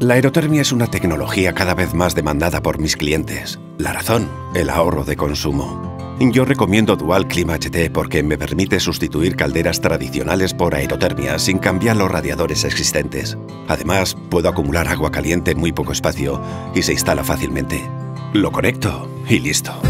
La aerotermia es una tecnología cada vez más demandada por mis clientes. La razón, el ahorro de consumo. Yo recomiendo Dual Clima HT porque me permite sustituir calderas tradicionales por aerotermia sin cambiar los radiadores existentes. Además, puedo acumular agua caliente en muy poco espacio y se instala fácilmente. Lo conecto y listo.